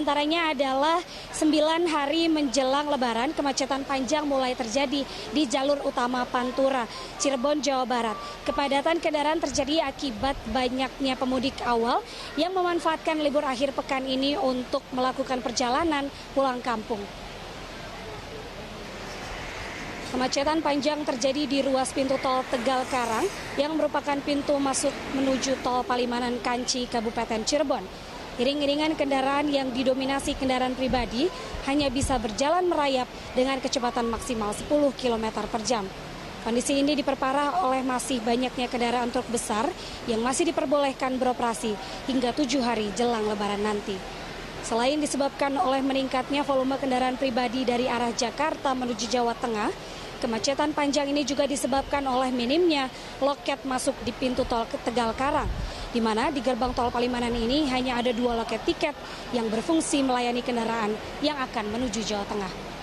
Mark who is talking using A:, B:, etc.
A: antaranya adalah 9 hari menjelang lebaran kemacetan panjang mulai terjadi di jalur utama Pantura, Cirebon, Jawa Barat. Kepadatan kendaraan terjadi akibat banyaknya pemudik awal yang memanfaatkan libur akhir pekan ini untuk melakukan perjalanan pulang kampung. Kemacetan panjang terjadi di ruas pintu tol Tegal Karang yang merupakan pintu masuk menuju tol Palimanan Kanci, Kabupaten Cirebon. Iring-iringan kendaraan yang didominasi kendaraan pribadi hanya bisa berjalan merayap dengan kecepatan maksimal 10 km per jam. Kondisi ini diperparah oleh masih banyaknya kendaraan truk besar yang masih diperbolehkan beroperasi hingga tujuh hari jelang lebaran nanti. Selain disebabkan oleh meningkatnya volume kendaraan pribadi dari arah Jakarta menuju Jawa Tengah, kemacetan panjang ini juga disebabkan oleh minimnya loket masuk di pintu tol Tegal Karang di mana di gerbang tol Palimanan ini hanya ada dua loket tiket yang berfungsi melayani kendaraan yang akan menuju Jawa Tengah.